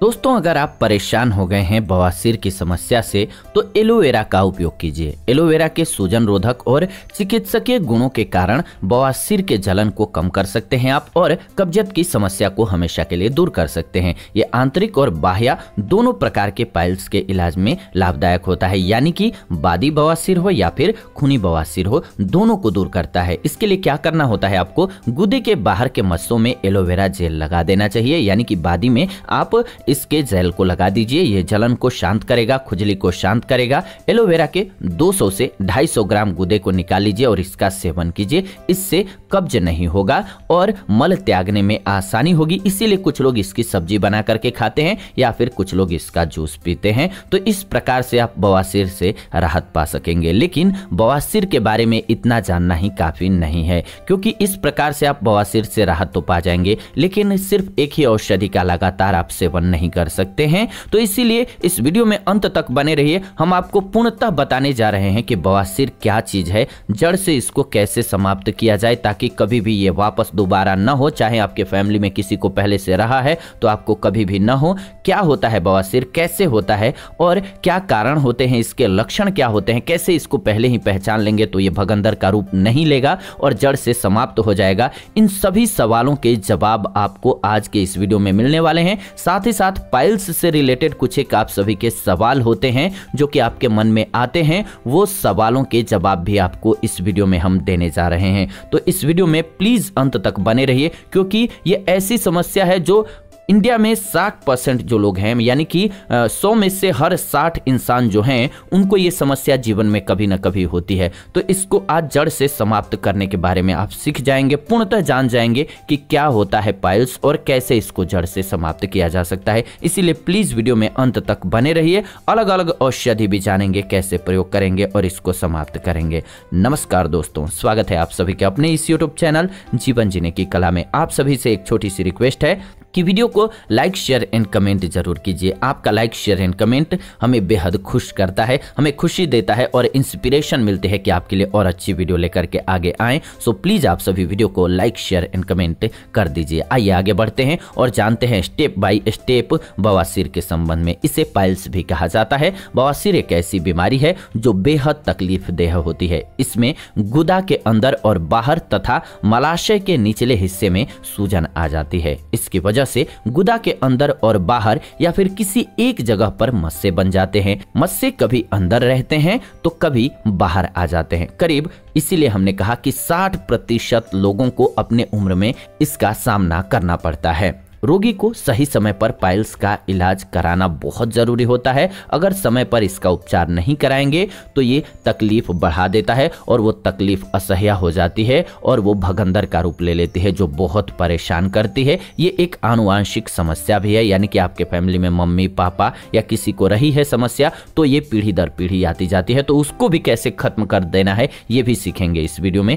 दोस्तों, अगर आप परेशान हो गए हैं बवासीर की समस्या से तो एलोवेरा का उपयोग कीजिए। एलोवेरा के सूजन रोधक और चिकित्सकीय गुणों के कारण बवासीर के जलन को कम कर सकते हैं आप और कब्जियत की समस्या को हमेशा के लिए दूर कर सकते हैं। ये आंतरिक और बाह्य दोनों प्रकार के पाइल्स के इलाज में लाभदायक होता है, यानी कि बादी बवासीर हो या फिर खूनी बवासीर हो, दोनों को दूर करता है। इसके लिए क्या करना होता है आपको? गुदे के बाहर के मस्सों में एलोवेरा जेल लगा देना चाहिए, यानी कि बादी में आप इसके जेल को लगा दीजिए। ये जलन को शांत करेगा, खुजली को शांत करेगा। एलोवेरा के 200 से 250 ग्राम गुदे को निकाल लीजिए और इसका सेवन कीजिए। इससे कब्ज नहीं होगा और मल त्यागने में आसानी होगी। इसीलिए कुछ लोग इसकी सब्ज़ी बना करके खाते हैं या फिर कुछ लोग इसका जूस पीते हैं। तो इस प्रकार से आप बवासीर से राहत पा सकेंगे। लेकिन बवासीर के बारे में इतना जानना ही काफ़ी नहीं है, क्योंकि इस प्रकार से आप बवासीर से राहत तो पा जाएँगे। लेकिन सिर्फ़ एक ही औषधि का लगातार आप सेवन नहीं कर सकते हैं। तो इसीलिए इस वीडियो में अंत तक बने रहिए। हम आपको पूर्णतः बताने जा रहे हैं कि बवासीर क्या चीज़ है, जड़ से इसको कैसे समाप्त किया जाए ताकि कभी भी ये वापस दोबारा न हो, चाहे आपके फैमिली में किसी को पहले से रहा है तो आपको कभी भी न हो। क्या होता है बवासीर? कैसे होता है? और क्या कारण होते हैं? इसके लक्षण क्या होते हैं? कैसे इसको पहले ही पहचान लेंगे तो ये भगंदर का रूप नहीं लेगा और जड़ से समाप्त हो जाएगा? इन सभी सवालों के जवाब आपको आज के इस वीडियो में मिलने वाले हैं। साथ ही साथ पाइल्स से रिलेटेड कुछ एक आप सभी के सवाल होते हैं, जो कि आपके मन में आते हैं, वो सवालों के जवाब भी आपको इस वीडियो में हम देने जा रहे हैं। तो इस वीडियो में प्लीज़ अंत तक बने रहिए, क्योंकि ये ऐसी समस्या है जो इंडिया में 60 परसेंट जो लोग हैं, यानी कि सौ में से हर 60 इंसान जो हैं, उनको ये समस्या जीवन में कभी ना कभी होती है। तो इसको आज जड़ से समाप्त करने के बारे में आप सीख जाएँगे, पूर्णतः जान जाएँगे कि क्या होता है पाइल्स और कैसे इसको जड़ से समाप्त किया जा सकता है। इसीलिए प्लीज़ वीडियो में अंत तक बने रहिए अलग अलग औषधि भी जानेंगे, कैसे प्रयोग करेंगे और इसको समाप्त करेंगे। नमस्कार दोस्तों, स्वागत है आप सभी के अपने इस यूट्यूब चैनल जीवन जीने की कला में। आप सभी से एक छोटी सी रिक्वेस्ट है कि वीडियो को लाइक शेयर एंड कमेंट ज़रूर कीजिए। आपका लाइक शेयर एंड कमेंट हमें बेहद खुश करता है, हमें खुशी देता है और इंस्पिरेशन मिलते हैं कि आपके लिए और अच्छी वीडियो लेकर के आगे आए। सो प्लीज़ आप सभी वीडियो को लाइक शेयर एंड कमेंट कर दीजिए। आइए आगे बढ़ते हैं और जानते हैं स्टेप बाय स्टेप बवासीर के संबंध में। इसे पाइल्स भी कहा जाता है। बवासीर एक ऐसी बीमारी है जो बेहद तकलीफ़ देह होती है। इसमें गुदा के अंदर और बाहर तथा मलाशय के निचले हिस्से में सूजन आ जाती है। इसकी वजह से गुदा के अंदर और बाहर या फिर किसी एक जगह पर मस्से बन जाते हैं। मस्से कभी अंदर रहते हैं तो कभी बाहर आ जाते हैं। करीब, इसीलिए हमने कहा कि 60 प्रतिशत लोगों को अपने उम्र में इसका सामना करना पड़ता है। रोगी को सही समय पर पाइल्स का इलाज कराना बहुत ज़रूरी होता है। अगर समय पर इसका उपचार नहीं कराएँगे तो ये तकलीफ़ बढ़ा देता है और वो तकलीफ़ असह्य हो जाती है और वो भगंदर का रूप ले लेती है, जो बहुत परेशान करती है। ये एक आनुवांशिक समस्या भी है, यानी कि आपके फैमिली में मम्मी, पापा या किसी को रही है समस्या तो ये पीढ़ी दर पीढ़ी आती जाती है तो उसको भी कैसे खत्म कर देना है, ये भी सीखेंगे इस वीडियो में।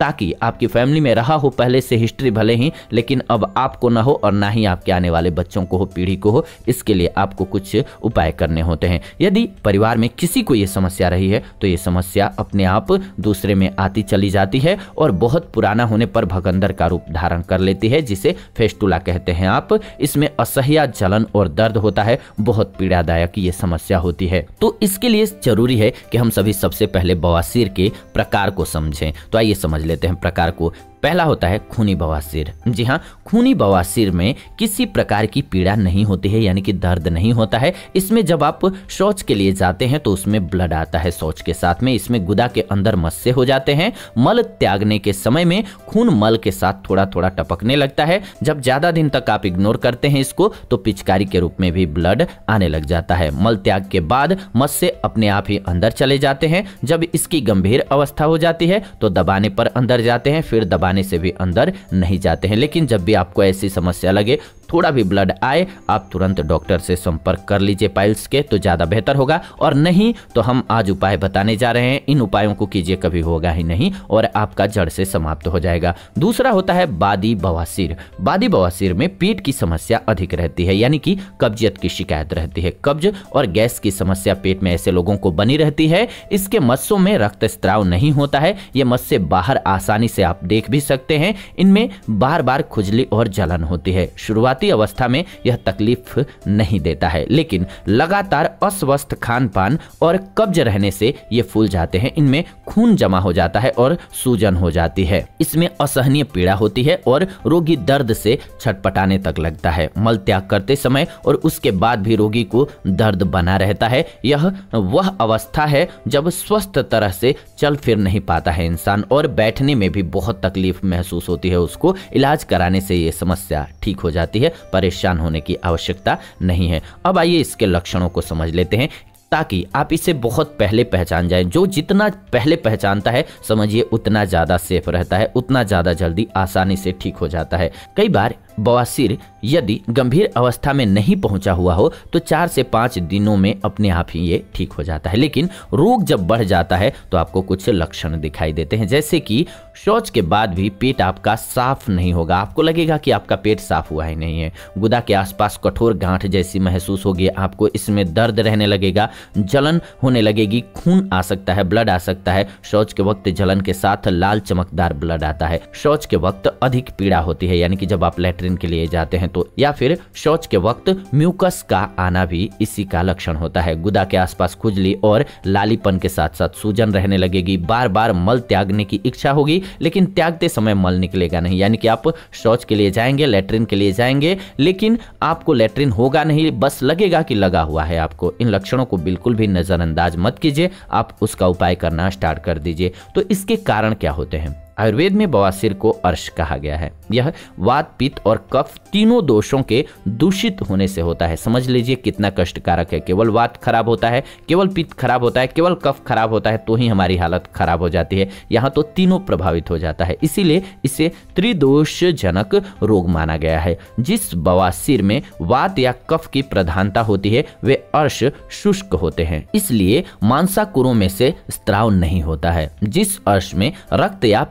ताकि आपकी फैमिली में रहा हो, पहले से हिस्ट्री भले ही, लेकिन अब आपको ना हो और ना ही आपके आने वाले बच्चों को हो, पीढ़ी को हो, इसके लिए आपको कुछ उपाय करने होते हैं। यदि परिवार में किसी को ये समस्या रही है तो ये समस्या अपने आप दूसरे में आती चली जाती है और बहुत पुराना होने पर भगंदर का रूप धारण कर लेती है, जिसे फेस्टुला कहते हैं आप। इसमें असह्य जलन और दर्द होता है, बहुत पीड़ादायक ये समस्या होती है। तो इसके लिए ज़रूरी है कि हम सभी सबसे पहले बवासीर के प्रकार को समझें। तो आइए समझ लेते हैं प्रकार को। पहला होता है खूनी बवासीर जी हाँ खूनी बवासीर में किसी प्रकार की पीड़ा नहीं होती है, यानी कि दर्द नहीं होता है। इसमें जब आप शौच के लिए जाते हैं तो उसमें ब्लड आता है शौच के साथ में। इसमें गुदा के अंदर मस्से हो जाते हैं। मल त्यागने के समय में खून मल के साथ थोड़ा थोड़ा टपकने लगता है। जब ज़्यादा दिन तक आप इग्नोर करते हैं इसको तो पिचकारी के रूप में भी ब्लड आने लग जाता है। मल त्याग के बाद मस्से अपने आप ही अंदर चले जाते हैं। जब इसकी गंभीर अवस्था हो जाती है तो दबाने पर अंदर जाते हैं, फिर दबा पानी से भी अंदर नहीं जाते हैं। लेकिन जब भी आपको ऐसी समस्या लगे थोड़ा भी ब्लड आए, आप तुरंत डॉक्टर से संपर्क कर लीजिए पाइल्स के तो ज़्यादा बेहतर होगा। और नहीं तो हम आज उपाय बताने जा रहे हैं। इन उपायों को कीजिए, कभी होगा ही नहीं, और आपका जड़ से समाप्त हो जाएगा। दूसरा होता है बादी बवासीर। बादी बवासीर में पेट की समस्या अधिक रहती है, यानी कि कब्जियत की शिकायत रहती है। कब्ज और गैस की समस्या पेट में ऐसे लोगों को बनी रहती है। इसके मस्सों में रक्त स्त्राव नहीं होता है। ये मस्से बाहर आसानी से आप देख भी सकते हैं। इनमें बार बार खुजली और जलन होती है। शुरुआत शुरुआती अवस्था में यह तकलीफ़ नहीं देता है। लेकिन लगातार अस्वस्थ खान पान और कब्ज रहने से ये फूल जाते हैं। इनमें खून जमा हो जाता है और सूजन हो जाती है। इसमें असहनीय पीड़ा होती है और रोगी दर्द से छटपटाने तक लगता है। मल त्याग करते समय और उसके बाद भी रोगी को दर्द बना रहता है। यह वह अवस्था है जब स्वस्थ तरह से चल फिर नहीं पाता है इंसान और बैठने में भी बहुत तकलीफ़ महसूस होती है। उसको इलाज कराने से ये समस्या ठीक हो जाती है। परेशान होने की आवश्यकता नहीं है। अब आइए इसके लक्षणों को समझ लेते हैं ताकि आप इसे बहुत पहले पहचान जाएँ। जो जितना पहले पहचानता है, समझिए, उतना ज़्यादा सेफ़ रहता है, उतना ज़्यादा जल्दी आसानी से ठीक हो जाता है। कई बार बवासीर यदि गंभीर अवस्था में नहीं पहुँचा हुआ हो तो चार से पाँच दिनों में अपने आप ही ये ठीक हो जाता है। लेकिन रोग जब बढ़ जाता है तो आपको कुछ लक्षण दिखाई देते हैं। जैसे कि शौच के बाद भी पेट आपका साफ़ नहीं होगा। आपको लगेगा कि आपका पेट साफ़ हुआ ही नहीं है। गुदा के आसपास कठोर गांठ जैसी महसूस होगी, आपको इसमें दर्द रहने लगेगा, जलन होने लगेगी, खून आ सकता है, ब्लड आ सकता है। शौच के वक्त जलन के साथ लाल चमकदार ब्लड आता है। शौच के वक्त अधिक पीड़ा होती है, यानी कि जब आप लेटरिन के लिए जाते हैं तो या फिर शौच के वक्त म्यूकस का आना भी इसी का लक्षण होता है। गुदा के आसपास खुजली और लालीपन के साथ साथ सूजन रहने लगेगी। बार बार मल त्यागने की इच्छा होगी, लेकिन त्यागते समय मल निकलेगा नहीं। यानी कि आप शौच के लिए जाएँगे, लेटरिन के लिए जाएँगे, लेकिन आपको लेटरिन होगा नहीं। बस लगेगा कि लगा हुआ है आपको। इन लक्षणों को बिल्कुल भी नजरअंदाज मत कीजिए। आप उसका उपाय करना स्टार्ट कर दीजिए। तो इसके कारण क्या होते हैं? आयुर्वेद में बवासीर को अर्श कहा गया है। यह वात, पित्त और कफ तीनों दोषों के दूषित होने से होता है। समझ लीजिए कितना कष्टकारक है। केवल वात खराब होता है, केवल पित्त खराब होता है, केवल कफ खराब होता है तो ही हमारी हालत खराब हो जाती है। यहाँ तो तीनों प्रभावित हो जाता है। इसीलिए इसे त्रिदोषजनक रोग माना गया है। जिस बवासीर में वात या कफ की प्रधानता होती है, वे अर्श शुष्क होते हैं। इसलिए मांसाकुरों में से स्त्राव नहीं होता है। जिस अर्श में रक्त या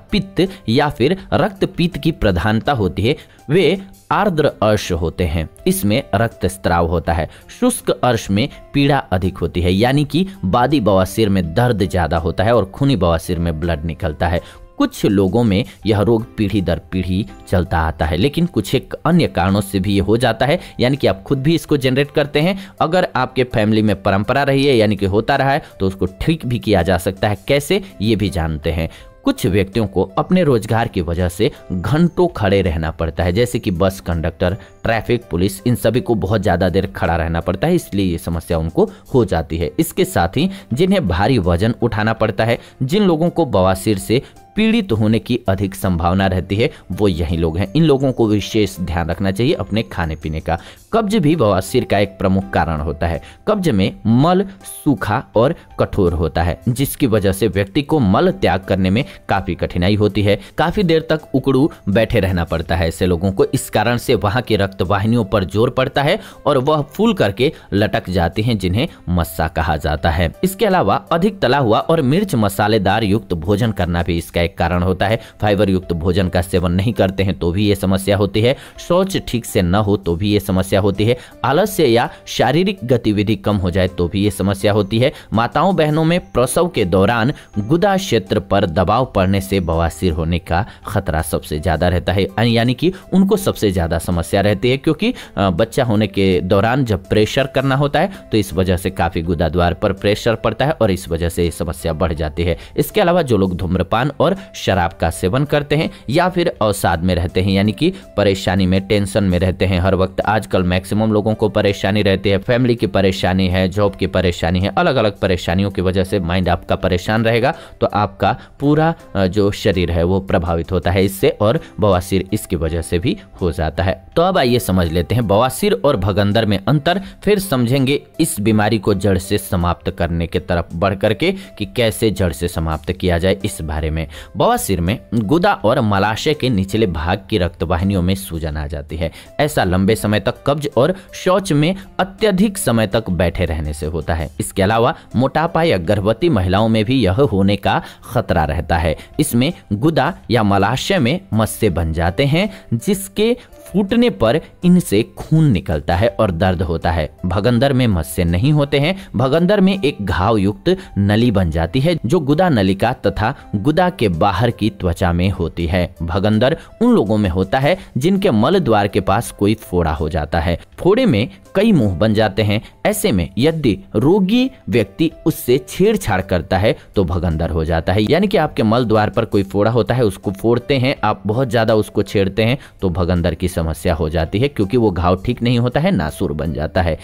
या फिर रक्त पित्त की प्रधानता होती है, वे आर्द्र अर्श होते हैं। इसमें रक्त स्त्राव होता है। शुष्क अर्श में पीड़ा अधिक होती है, यानी कि बादी बवासीर में दर्द ज़्यादा होता है और खूनी बवासीर में ब्लड निकलता है। कुछ लोगों में यह रोग पीढ़ी दर पीढ़ी चलता आता है, लेकिन कुछ एक अन्य कारणों से भी ये हो जाता है, यानी कि आप खुद भी इसको जनरेट करते हैं। अगर आपके फैमिली में परंपरा रही है, यानी कि होता रहा है तो उसको ठीक भी किया जा सकता है। कैसे? ये भी जानते हैं। कुछ व्यक्तियों को अपने रोज़गार की वजह से घंटों खड़े रहना पड़ता है, जैसे कि बस कंडक्टर, ट्रैफ़िक पुलिस, इन सभी को बहुत ज़्यादा देर खड़ा रहना पड़ता है, इसलिए ये समस्या उनको हो जाती है। इसके साथ ही जिन्हें भारी वज़न उठाना पड़ता है, जिन लोगों को बवासीर से पीड़ित होने की अधिक संभावना रहती है। वो यही लोग हैं। इन लोगों को विशेष ध्यान रखना चाहिए अपने खाने पीने का। कब्ज भी बवासीर का एक प्रमुख कारण होता है। कब्ज में मल सूखा और कठोर होता है, जिसकी वजह से व्यक्ति को मल त्याग करने में काफ़ी कठिनाई होती है। काफ़ी देर तक उकड़ू बैठे रहना पड़ता है। ऐसे लोगों को इस कारण से वहाँ की रक्त वाहिनियों पर ज़ोर पड़ता है और वह फूल करके लटक जाते हैं, जिन्हें मस्सा कहा जाता है। इसके अलावा अधिक तला हुआ और मिर्च मसालेदार युक्त भोजन करना भी इसका एक कारण होता है। फाइबर युक्त भोजन का सेवन नहीं करते हैं तो भी ये समस्या होती है। शौच ठीक से न हो तो भी ये समस्या होती है। आलस्य या शारीरिक गतिविधि कम हो जाए तो भी ये समस्या होती है। माताओं बहनों में प्रसव के दौरान गुदा क्षेत्र पर दबाव पड़ने से बवासीर होने का खतरा सबसे ज़्यादा रहता है। यानी कि उनको सबसे ज़्यादा समस्या रहती है, क्योंकि बच्चा होने के दौरान जब प्रेशर करना होता है तो इस वजह से काफ़ी गुदा द्वार पर प्रेशर पड़ता है और इस वजह से समस्या बढ़ जाती है। इसके अलावा जो लोग धूम्रपान और शराब का सेवन करते हैं या फिर अवसाद में रहते हैं, यानी कि परेशानी में, टेंशन में रहते हैं। हर वक्त आजकल मैक्सिमम लोगों को परेशानी रहती है। फैमिली की परेशानी है, जॉब की परेशानी है अलग अलग परेशानियों की वजह से माइंड आपका परेशान रहेगा तो आपका पूरा जो शरीर है वो प्रभावित होता है इससे और बवासीर इसकी वजह से भी हो जाता है। तो अब आइए समझ लेते हैं, बवासीर और भगंदर में अंतर, फिर समझेंगे इस बीमारी को जड़ से समाप्त करने के तरफ़ बढ़ करके कि कैसे जड़ से समाप्त किया जाए इस बारे में। बवासीर में गुदा और मलाशय के निचले भाग की रक्तवाहिनियों में सूजन आ जाती है। ऐसा लंबे समय तक कब्ज और शौच में अत्यधिक समय तक बैठे रहने से होता है। इसके अलावा मोटापा या गर्भवती महिलाओं में भी यह होने का खतरा रहता है। इसमें गुदा या मलाशय में मस्से बन जाते हैं, जिसके फूटने पर इनसे खून निकलता है और दर्द होता है। भगंदर में मत्स्य नहीं होते हैं। भगंदर में एक घाव युक्त नली बन जाती है, जो गुदा नलिका तथा गुदा के बाहर की त्वचा में होती है। भगंदर उन लोगों में होता है जिनके मल द्वार के पास कोई फोड़ा हो जाता है। फोड़े में कई मुँह बन जाते हैं। ऐसे में यदि रोगी व्यक्ति उससे छेड़छाड़ करता है तो भगंदर हो जाता है। यानी कि आपके मल द्वार पर कोई फोड़ा होता है, उसको फोड़ते हैं, आप बहुत ज़्यादा उसको छेड़ते हैं तो भगंदर की समस्या हो जाती है, क्योंकि वो घाव ठीक नहीं होता है, नासुर बन जाता है।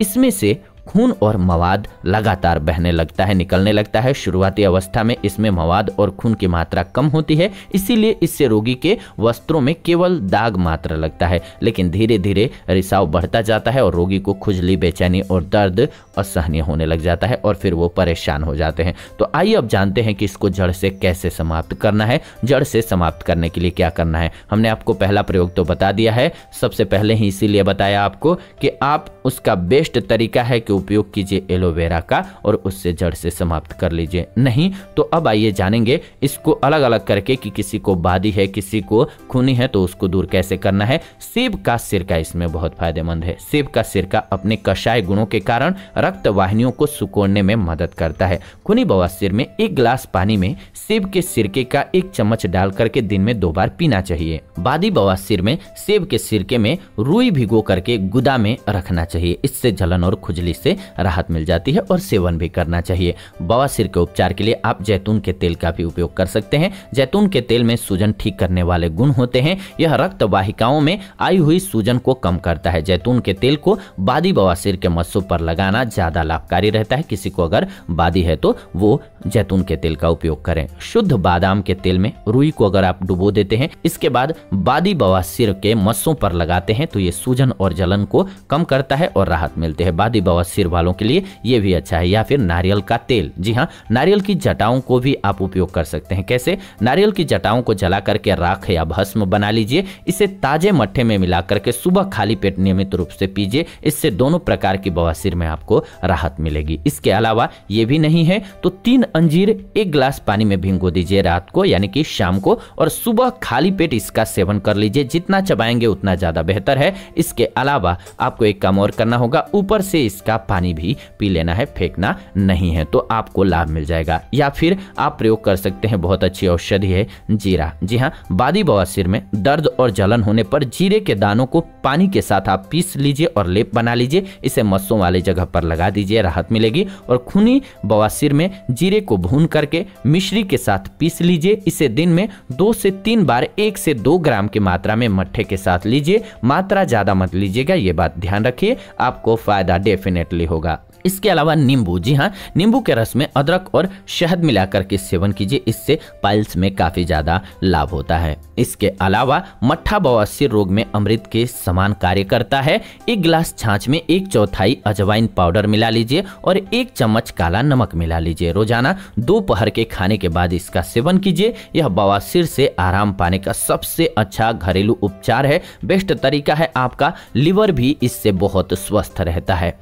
इसमें से खून और मवाद लगातार बहने लगता है, निकलने लगता है। शुरुआती अवस्था में इसमें मवाद और खून की मात्रा कम होती है, इसीलिए इससे रोगी के वस्त्रों में केवल दाग मात्र लगता है। लेकिन धीरे धीरे रिसाव बढ़ता जाता है और रोगी को खुजली, बेचैनी और दर्द असहनीय होने लग जाता है और फिर वो परेशान हो जाते हैं। तो आइए अब जानते हैं कि इसको जड़ से कैसे समाप्त करना है। जड़ से समाप्त करने के लिए क्या करना है? हमने आपको पहला प्रयोग तो बता दिया है। सबसे पहले ही इसीलिए बताया आपको कि आप उसका बेस्ट तरीका है कि उपयोग कीजिए एलोवेरा का और उससे जड़ से समाप्त कर लीजिए। नहीं तो अब आइए जानेंगे इसको अलग अलग करके कि किसी को बादी है, किसी को खूनी है तो उसको दूर कैसे करना है। सेब का सिरका इसमें बहुत फ़ायदेमंद है। सेब का सिरका अपने कषाय गुणों के कारण रक्त वाहिनियों को सुकोड़ने में मदद करता है। खूनी बवासीर में एक गिलास पानी में सेब के सिरके का एक चम्मच डाल करके दिन में दो बार पीना चाहिए। बादी बवासीर में सेब के सिरके में रुई भिगो करके गुदा में रखना चाहिए। इससे जलन और खुजली से से राहत मिल जाती है और सेवन भी करना चाहिए। बवासीर के उपचार के लिए आप जैतून के तेल का भी उपयोग कर सकते हैं। जैतून के तेल में सूजन ठीक करने वाले गुण होते हैं। यह रक्त वाहिकाओं में आई हुई सूजन को कम करता है। जैतून के तेल को बादी बवासीर के मस्सों पर लगाना ज़्यादा लाभकारी रहता है। किसी को अगर बादी है तो वो जैतून के तेल का उपयोग करें। शुद्ध बादाम के तेल में रुई को अगर आप डुबो देते हैं, इसके बाद बादी बवासीर के मस्सों पर लगाते हैं तो ये सूजन और जलन को कम करता है और राहत मिलती है। बादी बवासीर वालों के लिए ये भी अच्छा है, या फिर नारियल का तेल। जी हाँ नारियल की जटाओं को भी आप उपयोग कर सकते हैं। कैसे? नारियल की जटाओं को जला करके राख या भस्म बना लीजिए। इसे ताजे मट्ठे में मिला करके सुबह खाली पेट नियमित रूप से पीजिए। इससे दोनों प्रकार की बवासीर में आपको राहत मिलेगी। इसके अलावा ये भी नहीं है तो तीन अंजीर एक गिलास पानी में भिंगो दीजिए रात को, यानी कि शाम को, और सुबह खाली पेट इसका सेवन कर लीजिए। जितना चबाएँगे उतना ज़्यादा बेहतर है। इसके अलावा आपको एक काम और करना होगा, ऊपर से इसका पानी भी पी लेना है, फेंकना नहीं है तो आपको लाभ मिल जाएगा। या फिर आप प्रयोग कर सकते हैं, बहुत अच्छी औषधि है जीरा। जी हाँ बादी बवासीर में दर्द और जलन होने पर जीरे के दानों को पानी के साथ आप पीस लीजिए और लेप बना लीजिए। इसे मस्सों वाली जगह पर लगा दीजिए, राहत मिलेगी। और खूनी बवासीर में जीरे को भून करके मिश्री के साथ पीस लीजिए। इसे दिन में दो से तीन बार, एक से दो ग्राम की मात्रा में मट्ठे के साथ लीजिए। मात्रा ज़्यादा मत लीजिएगा, ये बात ध्यान रखिए। आपको फ़ायदा डेफिनेटली होगा। इसके अलावा नींबू, जी हाँ नींबू के रस में अदरक और शहद मिलाकर के सेवन कीजिए, इससे पाइल्स में काफ़ी ज़्यादा लाभ होता है। इसके अलावा मट्ठा बवासीर रोग में अमृत के समान कार्य करता है। एक गिलास छाछ में एक चौथाई अजवाइन पाउडर मिला लीजिए और एक चम्मच काला नमक मिला लीजिए। रोज़ाना दोपहर के खाने के बाद इसका सेवन कीजिए। यह बवासीर से आराम पाने का सबसे अच्छा घरेलू उपचार है। बेस्ट तरीका है आपका लिवर भी इससे बहुत स्वस्थ रहता है।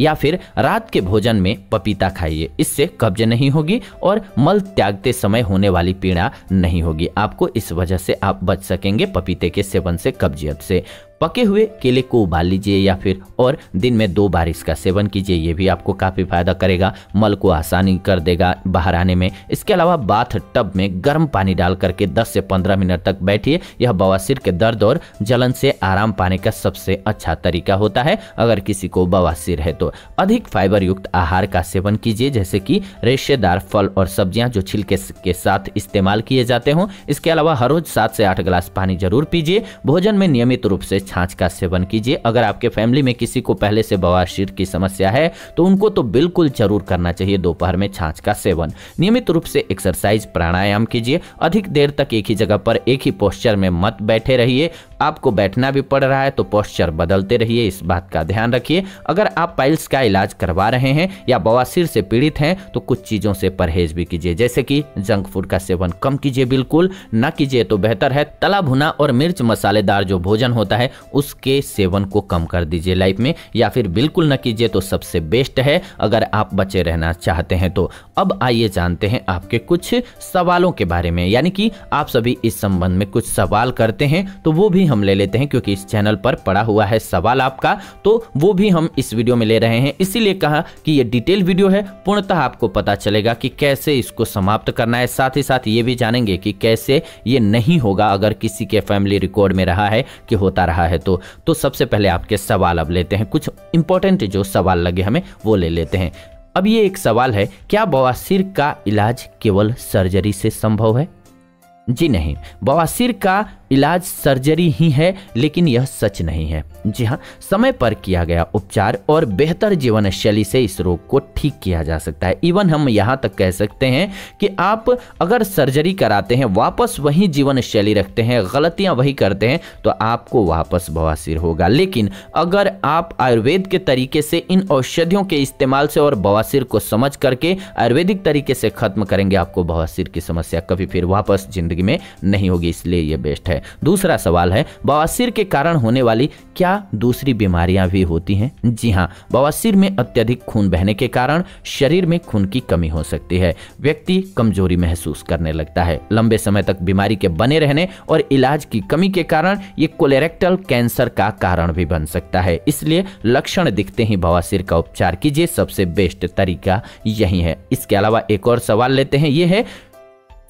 या फिर रात के भोजन में पपीता खाइए। इससे कब्ज नहीं होगी और मल त्यागते समय होने वाली पीड़ा नहीं होगी। आपको इस वजह से आप बच सकेंगे पपीते के सेवन से कब्जियत से। पके हुए केले को उबाल लीजिए या फिर और दिन में दो बार इसका सेवन कीजिए, ये भी आपको काफ़ी फ़ायदा करेगा। मल को आसानी कर देगा बाहर आने में। इसके अलावा बाथ टब में गर्म पानी डाल करके 10 से 15 मिनट तक बैठिए। यह बवासीर के दर्द और जलन से आराम पाने का सबसे अच्छा तरीका होता है। अगर किसी को बवासीर है तो अधिक फाइबर युक्त आहार का सेवन कीजिए, जैसे कि रेशेदार फल और सब्ज़ियाँ जो छिलके के साथ इस्तेमाल किए जाते हों। इसके अलावा हर रोज सात से आठ गिलास पानी ज़रूर पीजिए। भोजन में नियमित रूप से छाछ का सेवन कीजिए। अगर आपके फैमिली में किसी को पहले से बवासीर की समस्या है तो उनको तो बिल्कुल ज़रूर करना चाहिए दोपहर में छाछ का सेवन। नियमित रूप से एक्सरसाइज प्राणायाम कीजिए। अधिक देर तक एक ही जगह पर एक ही पोस्चर में मत बैठे रहिए। आपको बैठना भी पड़ रहा है तो पोस्चर बदलते रहिए, इस बात का ध्यान रखिए। अगर आप पाइल्स का इलाज करवा रहे हैं या बवासीर से पीड़ित हैं तो कुछ चीज़ों से परहेज भी कीजिए। जैसे कि जंक फ़ूड का सेवन कम कीजिए बिल्कुल, न कीजिए तो बेहतर है। तला भुना और मिर्च मसालेदार जो भोजन होता है, उसके सेवन को कम कर दीजिए लाइफ में। या फिर बिल्कुल न कीजिए तो सबसे बेस्ट है, अगर आप बचे रहना चाहते हैं तो। अब आइए जानते हैं आपके कुछ सवालों के बारे में। यानी कि आप सभी इस संबंध में कुछ सवाल करते हैं तो वो भी हम ले लेते हैं, क्योंकि इस चैनल पर पड़ा हुआ है सवाल आपका तो वो भी हम इस वीडियो में ले रहे हैं। इसीलिए कहा कि ये डिटेल वीडियो है, पूर्णतः आपको पता चलेगा कि कैसे इसको समाप्त करना है। साथ ही साथ ये भी जानेंगे कि कैसे ये नहीं होगा अगर किसी के फैमिली रिकॉर्ड में रहा है कि होता रहा है तो। तो सबसे पहले आपके सवाल अब लेते हैं। कुछ इंपॉर्टेंट जो सवाल लगे हमें, वो ले लेते हैं। अब ये एक सवाल है, क्या बवासीर का इलाज केवल सर्जरी से संभव है? जी नहीं, बवासीर का इलाज सर्जरी ही है, लेकिन यह सच नहीं है। जी हाँ समय पर किया गया उपचार और बेहतर जीवन शैली से इस रोग को ठीक किया जा सकता है। इवन हम यहाँ तक कह सकते हैं कि आप अगर सर्जरी कराते हैं, वापस वही जीवन शैली रखते हैं, गलतियाँ वही करते हैं तो आपको वापस बवासीर होगा। लेकिन अगर आप आयुर्वेद के तरीके से इन औषधियों के इस्तेमाल से और बवासीर को समझ करके आयुर्वेदिक तरीके से खत्म करेंगे, आपको बवासीर की समस्या कभी फिर वापस ज़िंदगी में नहीं होगी, इसलिए ये बेस्ट है। है दूसरा सवाल है, बवासीर के कारण होने वाली क्या दूसरी बीमारियाँ भी होती हैं? जी हाँ बवासीर में अत्यधिक खून बहने के कारण शरीर में खून की कमी हो सकती है। व्यक्ति कमज़ोरी महसूस करने लगता है। लंबे समय तक बीमारी के बने रहने और इलाज की कमी के कारण ये कोलेरेक्टल कैंसर का कारण भी बन सकता है। इसलिए लक्षण दिखते ही बवासीर का उपचार कीजिए, सबसे बेस्ट तरीका यही है। इसके अलावा एक और सवाल लेते हैं, ये है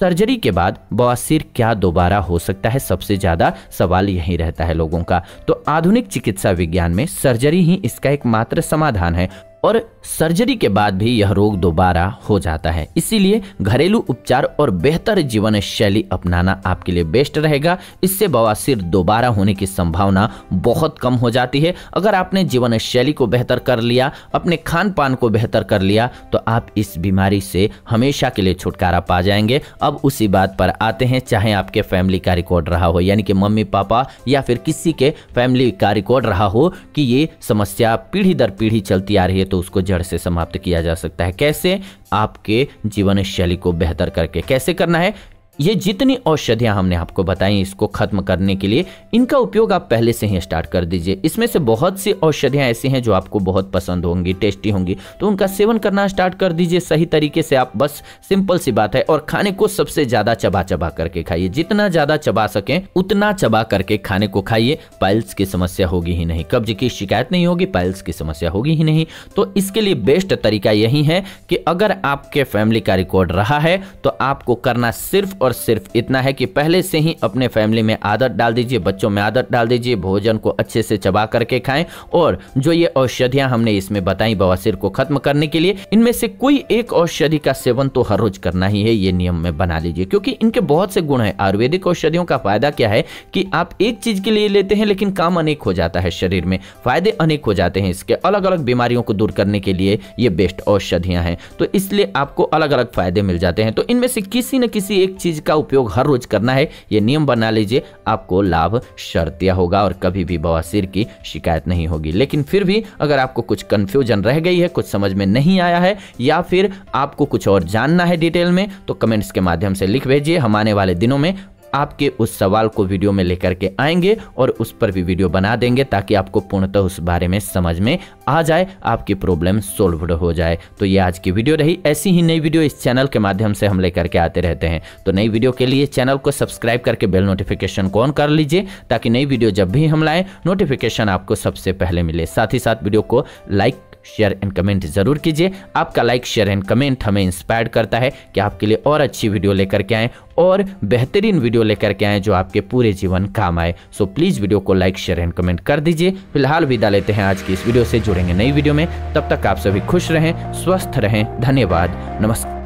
सर्जरी के बाद बवासीर क्या दोबारा हो सकता है? सबसे ज़्यादा सवाल यही रहता है लोगों का। तो आधुनिक चिकित्सा विज्ञान में सर्जरी ही इसका एकमात्र समाधान है। और सर्जरी के बाद भी यह रोग दोबारा हो जाता है। इसीलिए घरेलू उपचार और बेहतर जीवन शैली अपनाना आपके लिए बेस्ट रहेगा। इससे बवासीर दोबारा होने की संभावना बहुत कम हो जाती है। अगर आपने जीवन शैली को बेहतर कर लिया, अपने खान पान को बेहतर कर लिया तो आप इस बीमारी से हमेशा के लिए छुटकारा पा जाएँगे। अब उसी बात पर आते हैं, चाहे आपके फैमिली का रिकॉर्ड रहा हो, यानी कि मम्मी, पापा या फिर किसी के फैमिली का रिकॉर्ड रहा हो कि ये समस्या पीढ़ी दर पीढ़ी चलती आ रही है तो उसको जड़ से समाप्त किया जा सकता है। कैसे? आपके जीवन शैली को बेहतर करके। कैसे करना है? ये जितनी औषधियाँ हमने आपको बताई इसको खत्म करने के लिए, इनका उपयोग आप पहले से ही स्टार्ट कर दीजिए। इसमें से बहुत सी औषधियाँ ऐसी हैं जो आपको बहुत पसंद होंगी टेस्टी होंगी। तो उनका सेवन करना स्टार्ट कर दीजिए सही तरीके से आप, बस सिंपल सी बात है। और खाने को सबसे ज़्यादा चबा चबा करके खाइए। जितना ज़्यादा चबा सके, उतना चबा करके खाने को खाइए। पाइल्स की समस्या होगी ही नहीं। कब्ज की शिकायत नहीं होगी पाइल्स की समस्या होगी ही नहीं। तो इसके लिए बेस्ट तरीका यही है कि अगर आपके फैमिली का रिकॉर्ड रहा है तो आपको करना सिर्फ़ और सिर्फ़ इतना है कि पहले से ही अपने फैमिली में आदत डाल दीजिए, बच्चों में आदत डाल दीजिए, भोजन को अच्छे से चबा करके खाएँ। और जो ये औषधियाँ हमने इसमें बताई बवासीर को खत्म करने के लिए, इनमें से कोई एक औषधि का सेवन तो हर रोज करना ही है, ये नियम में बना लीजिए। क्योंकि इनके बहुत से गुण है। आयुर्वेदिक औषधियों का फ़ायदा क्या है कि आप एक चीज़ के लिए लेते हैं, लेकिन काम अनेक हो जाता है शरीर में। फ़ायदे अनेक हो जाते हैं इसके। अलग अलग बीमारियों को दूर करने के लिए ये बेस्ट औषधियाँ हैं। तो इसलिए आपको अलग अलग फ़ायदे मिल जाते हैं। तो इनमें से किसी न किसी एक चीज़ का उपयोग हर रोज करना है, ये नियम बना लीजिए, आपको लाभ शर्तिया होगा और कभी भी बवासीर की शिकायत नहीं होगी। लेकिन फिर भी अगर आपको कुछ कंफ्यूजन रह गई है, कुछ समझ में नहीं आया है, या फिर आपको कुछ और जानना है डिटेल में तो कमेंट्स के माध्यम से लिख भेजिए। हम आने वाले दिनों में आपके उस सवाल को वीडियो में लेकर के आएँगे और उस पर भी वीडियो बना देंगे ताकि आपको पूर्णतः उस बारे में समझ में आ जाए, आपकी प्रॉब्लम सोल्व हो जाए। तो ये आज की वीडियो रही। ऐसी ही नई वीडियो इस चैनल के माध्यम से हम लेकर के आते रहते हैं। तो नई वीडियो के लिए चैनल को सब्सक्राइब करके बेल नोटिफिकेशन को ऑन कर लीजिए, ताकि नई वीडियो जब भी हम लाएँ नोटिफिकेशन आपको सबसे पहले मिले। साथ ही साथ वीडियो को लाइक शेयर एंड कमेंट ज़रूर कीजिए। आपका लाइक शेयर एंड कमेंट हमें इंस्पायर करता है कि आपके लिए और अच्छी वीडियो लेकर के आएँ और बेहतरीन वीडियो लेकर के आएँ जो आपके पूरे जीवन काम आए। सो प्लीज़ वीडियो को लाइक शेयर एंड कमेंट कर दीजिए। फ़िलहाल विदा लेते हैं आज की इस वीडियो से। जुड़ेंगे नई वीडियो में। तब तक आप सभी खुश रहें, स्वस्थ रहें। धन्यवाद। नमस्कार।